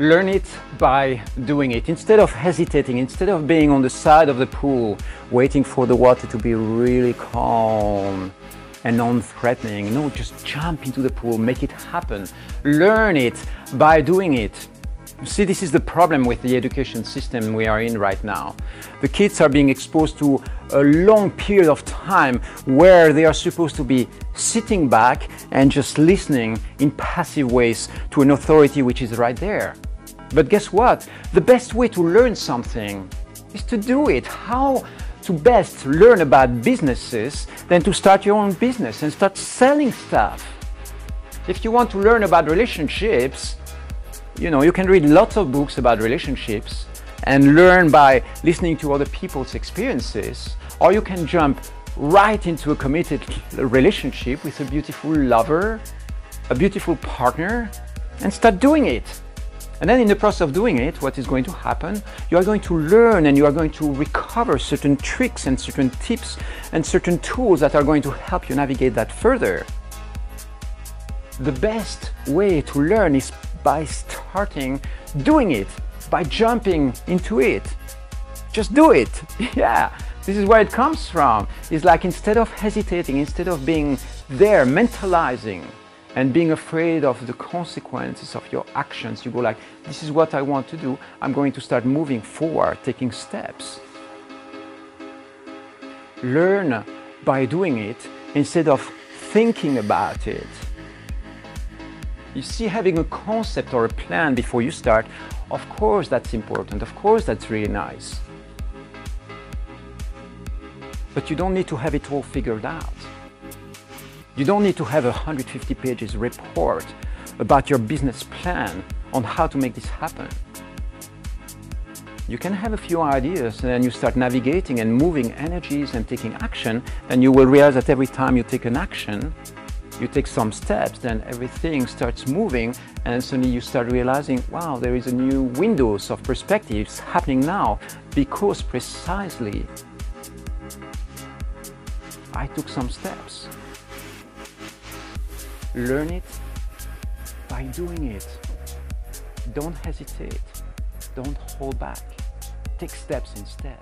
Learn it by doing it. Instead of hesitating, instead of being on the side of the pool, waiting for the water to be really calm and non-threatening. No, just jump into the pool, make it happen. Learn it by doing it. See, this is the problem with the education system we are in right now. The kids are being exposed to a long period of time where they are supposed to be sitting back and just listening in passive ways to an authority which is right there. But guess what? The best way to learn something is to do it. How to best learn about businesses than to start your own business and start selling stuff? If you want to learn about relationships, you know, you can read lots of books about relationships and learn by listening to other people's experiences, or you can jump right into a committed relationship with a beautiful lover, a beautiful partner, and start doing it. And then in the process of doing it, what is going to happen? You are going to learn and you are going to recover certain tricks and certain tips and certain tools that are going to help you navigate that further. The best way to learn is by starting doing it, by jumping into it. Just do it. Yeah, this is where it comes from. It's like instead of hesitating, instead of being there, mentalizing, and being afraid of the consequences of your actions, you go like, this is what I want to do. I'm going to start moving forward, taking steps. Learn by doing it instead of thinking about it. You see, having a concept or a plan before you start, of course that's important, of course that's really nice. But you don't need to have it all figured out. You don't need to have a 150 pages report about your business plan on how to make this happen. You can have a few ideas and then you start navigating and moving energies and taking action and you will realize that every time you take an action, you take some steps, then everything starts moving, and suddenly you start realizing, wow, there is a new windows of perspectives happening now because precisely I took some steps. Learn it by doing it. Don't hesitate. Don't hold back. Take steps instead.